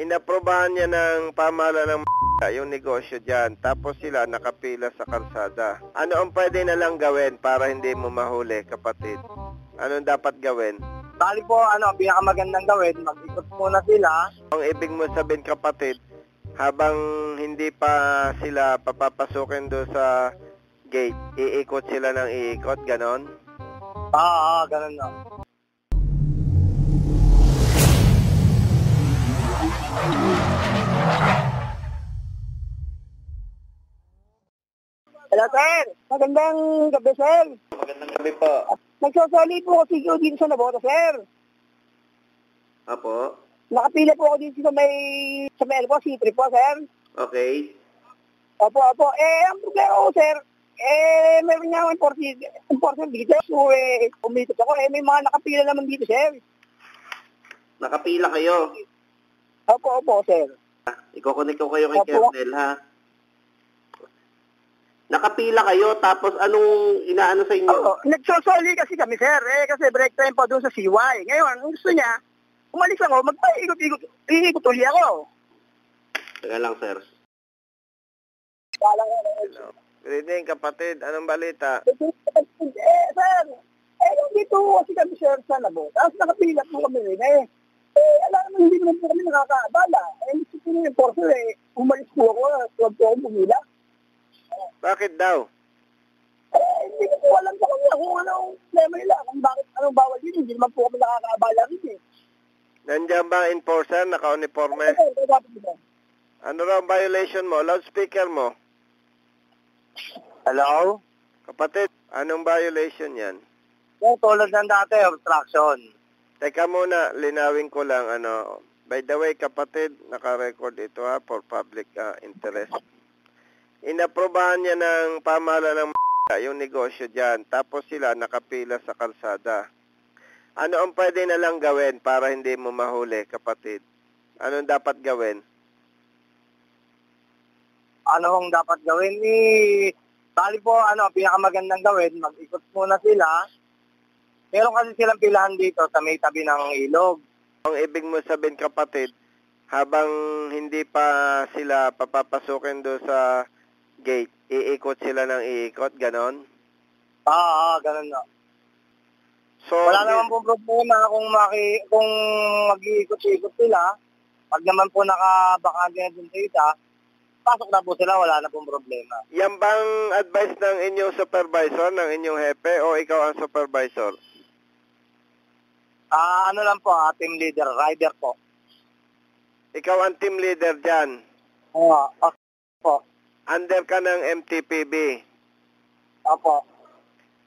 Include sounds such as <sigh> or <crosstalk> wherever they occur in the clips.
inaprobahan niya ng pamahalaan ng yung negosyo dyan. Tapos sila nakapila sa kalsada. Ano ang pwede na lang gawin para hindi mo mahuli, kapatid? Anong dapat gawin? Bali po, ano, ang pinakamagandang gawin, mag-ikot muna sila. Ang ibig mo sabihin, kapatid, habang hindi pa sila papapasukin doon sa gate, iikot sila ng iikot, ganon? Ah, ah, ganun na. Hello, sir. Magandang gabi, sir. Magandang gabi po. Nagsasali po kasi ko dito sa Nabota, sir. Apo? Nakapila po ako dito sa may, sa may, po, C3 po, sir. Okay. Opo, opo. Eh, ang problema ko, sir, eh, meron nga ako enforcer dito. So, eh, umitot ako. Eh, may mga nakapila naman dito, sir. Nakapila kayo. Opo, opo, sir. Iko-connect ko kayo kay Opo. Kernel, ha? Nakapila kayo, tapos anong inaano sa inyo? Oo, nagsasali kasi kami, sir. Eh, kasi break time pa doon sa CY. Ngayon, ang gusto niya, umalis ako, magpaikot-ikot, iikot uli ako. Teka lang, sir. Kala nga, Good evening, kapatid. Anong balita? eh, sir, eh, yung dito kasi kami, sir, sa labo. Tapos nakapila po kami rin, eh. Eh, alam naman, hindi naman po kami nakakaabala. Eh, ko yung enforcer, eh, umalis po ako, eh, huwag po ako bumila. Bakit daw? Eh, hindi ko po alam sa kanya kung anong problema nila, kung bakit, anong bawal yun. Hindi naman po kami nakakaabala rin, eh. Nandiyan ba ang enforcer, naka-uniforme? Ba? Ano raw ang violation mo? Loudspeaker mo? Hello? Kapatid, anong violation yan? Yung tulad ng dati, obstruction. Teka muna, linawin ko lang, ano, by the way, kapatid, naka-record ito ha, for public ah, interest. Inaprobahan niya ng pamahalaan ng <laughs> yung negosyo dyan, tapos sila nakapila sa kalsada. Ano ang pwede na lang gawin para hindi mo mahuli, kapatid? Anong dapat gawin? Ano ang dapat gawin? Eh, bali po, ano, ang pinakamagandang gawin, mag-ikot muna sila. Meron kasi silang pilahan dito sa may tabi ng ilog. Ang ibig mo sabihin, kapatid, habang hindi pa sila papapasukin doon sa gate, iikot sila ng iikot, ganon? Ah, ah, ganun na. So, Wala naman po problema kung maki, kung mag-iikot-ikot sila. Pag naman po nakabakante na dun sa isa, pasok na po sila, wala na pong problema. Yan bang advice ng inyong supervisor, ng inyong hepe, o ikaw ang supervisor? Ah, ano lang po, ah, team leader, rider po. Ikaw ang team leader dyan. Oo, ah, po. Under ka ng MTPB. Opo.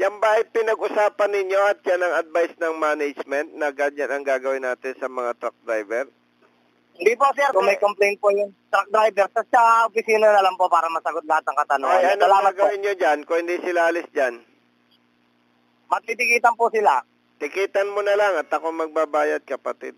Yan ba ay pinag-usapan ninyo at yan ang advice ng management na ganyan ang gagawin natin sa mga truck driver? Hindi po, sir. Kung may complaint po yung truck driver, sa, sa opisina na lang po para masagot lahat ng katanungan. Ay, ano Salamat po. gagawin nyo dyan kung hindi sila alis dyan? Matitikitan po sila. Tikitan mo na lang at ako magbabayad, kapatid.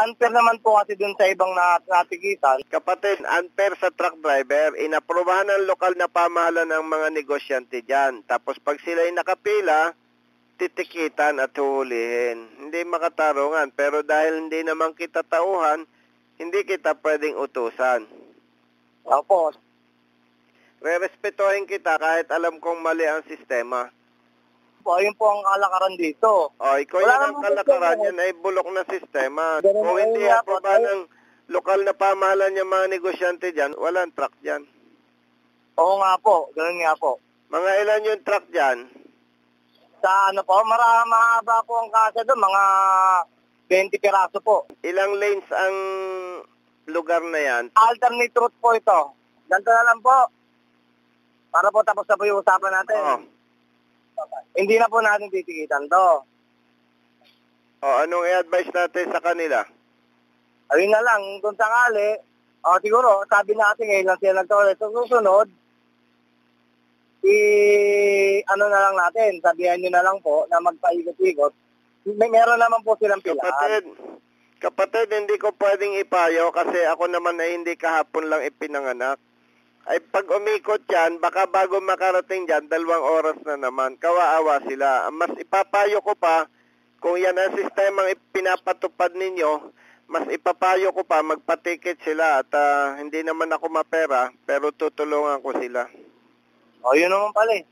Unfair naman po kasi dun sa ibang nat natikitan. Kapatid, unfair sa truck driver, inaprobahan ng lokal na pamahalaan ng mga negosyante dyan. Tapos pag sila ay nakapila, titikitan at huhulihin. Hindi makatarungan, pero dahil hindi naman kita tauhan, hindi kita pwedeng utusan. Opo. Re-respetuhin kita kahit alam kong mali ang sistema. Po, yun po ang kalakaran dito. O, ikaw Wala yan ang namang kalakaran problema. yan ay bulok na sistema. Ganun Kung hindi yun nga po, ng lokal na pamahalaan yung mga negosyante dyan, walang truck dyan. Oo nga po, ganun nga po. Mga ilan yung truck dyan? Sa ano po, mara mahaba po ang kasa doon, mga 20 piraso po. Ilang lanes ang lugar na yan? Alternate route po ito. Ganito na lang po. Para po tapos na po yung usapan natin. Oo. Hindi na po natin titikitan to. O, anong i-advise natin sa kanila? Ayun na lang, kung sakali, o siguro, sabi natin ngayon lang sila nagtawala. So, susunod, i ano na lang natin, sabihan nyo na lang po na magpaikot-ikot. May meron naman po silang pilaan. Kapatid, kapatid, hindi ko pwedeng ipayo kasi ako naman ay hindi kahapon lang ipinanganak. Ay pag umikot yan, baka bago makarating dyan, dalawang oras na naman. Kawaawa sila. Mas ipapayo ko pa, kung yan ang sistemang ipinapatupad ninyo, mas ipapayo ko pa magpatikit sila at ah, hindi naman ako mapera pero tutulungan ko sila. O, yun naman pala eh.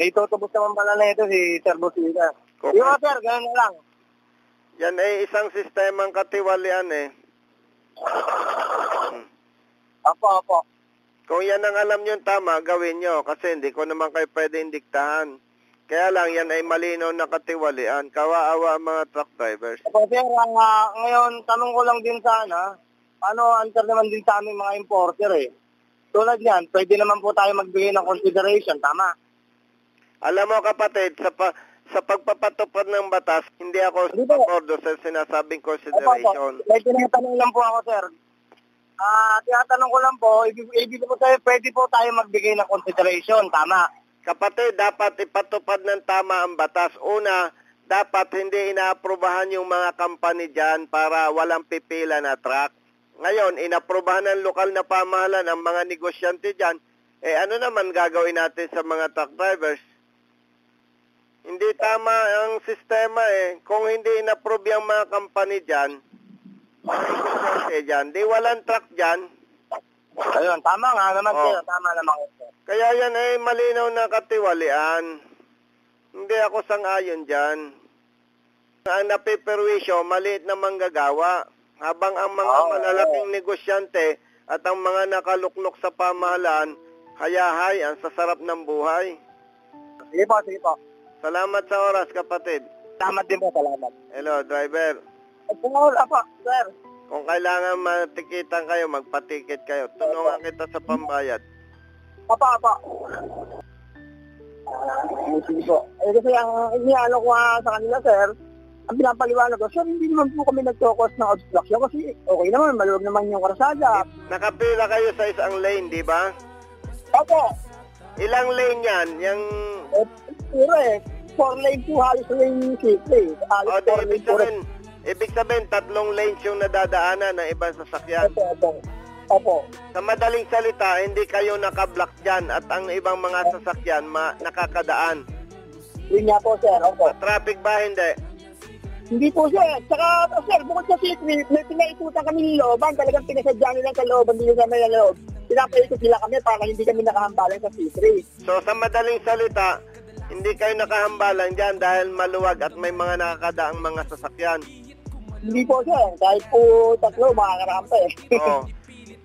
May tutubos naman pala na ito si Sir Busita. Kung- Yung sir, ganun na lang. Yan ay isang sistemang katiwalian eh. Opo, opo. Kung yan ang alam nyo tama, gawin nyo kasi hindi ko naman kayo pwede indiktahan. Kaya lang yan ay malinaw na katiwalian. Kawaawa ang mga truck drivers. Opo, sir, ang, ah, ngayon, tanong ko lang din sana, paano answer naman din sa aming mga importer eh. Tulad yan, pwede naman po tayo magbigay ng consideration, tama? Alam mo kapatid, sa pa, sa pagpapatupad ng batas, hindi ako akordo sa sinasabing Opo, opo. consideration. May tinatanong lang po ako, sir. Ah, tinatanong ko lang po, ibig, ibig ko tayo, pwede po tayo magbigay ng consideration, tama? Kapatid, dapat ipatupad ng tama ang batas. Una, dapat hindi inaaprubahan yung mga company dyan para walang pipila na truck. Ngayon, inaprubahan ng lokal na pamahalan ang mga negosyante dyan. Eh ano naman gagawin natin sa mga truck drivers? Hindi tama ang sistema eh. Kung hindi inapprove yung mga company dyan, negosyante dyan, di walang truck dyan. Ayun, tama nga naman, Oh. sir. Tama naman, sir. Kaya yan ay malinaw na katiwalian. Hindi ako sang-ayon dyan. Ang napiperwisyo, maliit na manggagawa. Habang ang mga Oo. malalaking negosyante at ang mga nakaluklok sa pamahalaan, hayahay ang sasarap ng buhay. Sige po, sige po. Salamat sa oras, kapatid. Salamat din po, salamat. Hello, driver. Opo, apo, sir. Kung kailangan matikitan kayo, magpatikit kayo. Tulungan kita sa pambayad. Apo, apo. Sige po. Eh, kasi ang iniano ko nga sa kanila, sir, ang pinapaliwanag ko, sir, hindi naman po kami nagkokos ng obstruction kasi okay naman, maluwag naman yung karsada. Nakapila kayo sa isang lane, di ba? Opo, Ilang lane yan? Yung eh, puro eh, four lane po halos lane city. Halos O, di, four lane puro. Ibig sabihin, tatlong lanes yung nadadaanan ng ibang sasakyan. Opo, opo. Opo. Sa madaling salita, hindi kayo nakablock dyan at ang ibang mga sasakyan ma nakakadaan. Yun nga po, sir. Opo. Sa traffic ba, hindi? Hindi po, sir. Tsaka, sir, bukod sa city, may pinaikutan kami ng looban. Talagang pinasadya nila sa looban, hindi kami na loob. Pinapaikot nila kami para hindi kami nakahambalan sa C3. So, sa madaling salita, hindi kayo nakahambalan dyan dahil maluwag at may mga nakakadaang mga sasakyan. Hindi po, sir. Kahit po tatlo, makakarampa eh. Oo.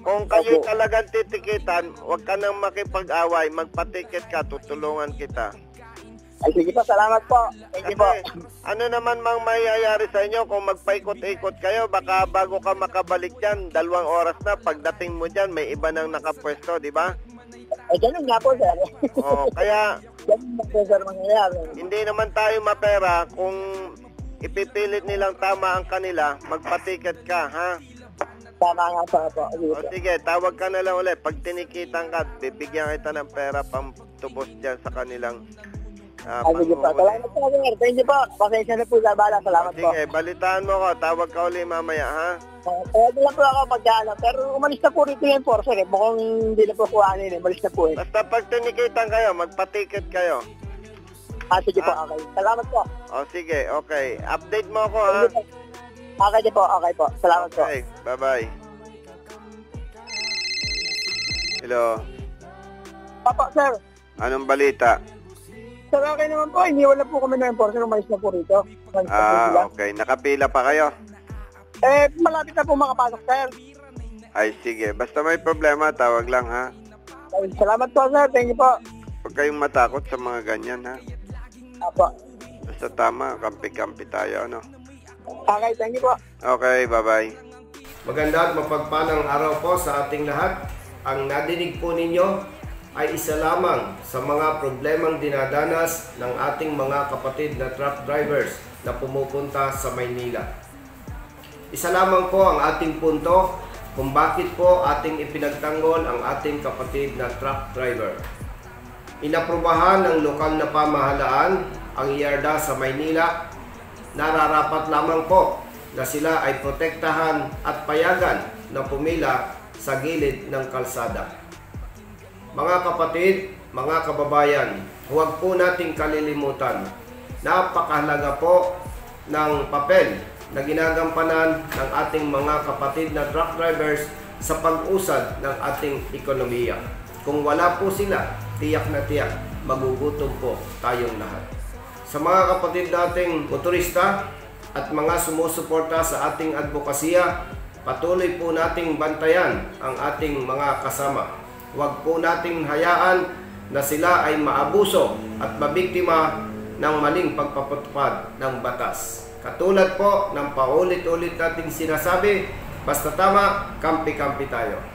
Kung kayo Opo. talagang titikitan, huwag ka nang makipag-away, magpatikit ka, tutulungan kita. Ay, sige po. Salamat po. Thank you po. Kasi ano naman mang mayayari sa inyo kung magpaikot-ikot kayo, baka bago ka makabalik dyan, dalawang oras na, pagdating mo dyan, may iba nang nakapwesto, di ba? Ay, ganun nga po, sir. Oo, kaya <laughs> ganun nga po, sir, mangyayari. hindi naman tayo mapera kung ipipilit nilang tama ang kanila, magpatiket ka, ha? Tama nga sa po. Sige O sige, tawag ka na lang ulit. Pag tinikitan ka, bibigyan kita ng pera pang tubos dyan sa kanilang uh, Ay, sige po. Salamat po, sir. Thank you po. Pasensya na po sa bala. Salamat po. Sige, balitaan mo ko. Tawag ka uli mamaya, ha? Pwede lang po ako pagkano. Pero umalis na po rito yung enforcer eh. Mukhang hindi na po kuhanin eh. Umalis na po eh. Basta pag tinikitan kayo, magpatiket kayo. Ah, sige po. Okay. Salamat po. O sige, okay. Update mo ako, ha? Po. Okay po. Okay po. Salamat po. Okay, bye-bye. Hello, Papa, sir. anong balita? Sir, okay naman po. Hindi wala po kami na enforcer. Umalis na po rito. Umalis na po sila. Ah, okay. Nakapila pa kayo? Eh, malapit na po makapasok, sir. Ay, sige. Basta may problema, tawag lang, ha? Salamat po, sir. Thank you po. Huwag kayong matakot sa mga ganyan, ha? Apo. Basta tama, kampi-kampi tayo, ano? Okay, thank you po. Okay, bye-bye. Maganda at mapagpalang araw po sa ating lahat. Ang nadinig po ninyo ay isa lamang sa mga problemang dinadanas ng ating mga kapatid na truck drivers na pumupunta sa Maynila. Isa lamang po ang ating punto kung bakit po ating ipinagtanggol ang ating kapatid na truck driver. Inaprubahan ng lokal na pamahalaan ang yarda sa Maynila. Nararapat lamang po na sila ay protektahan at payagan na pumila sa gilid ng kalsada. Mga kapatid, mga kababayan, huwag po nating kalilimutan. Napakahalaga po ng papel na ginagampanan ng ating mga kapatid na truck drivers sa pag-usad ng ating ekonomiya. Kung wala po sila, tiyak na tiyak, magugutom po tayong lahat. Sa mga kapatid nating motorista at mga sumusuporta sa ating advokasya, patuloy po nating bantayan ang ating mga kasama. Huwag po nating hayaan na sila ay maabuso at mabiktima ng maling pagpapatupad ng batas. Katulad po ng paulit-ulit nating sinasabi, basta tama, kampi-kampi tayo.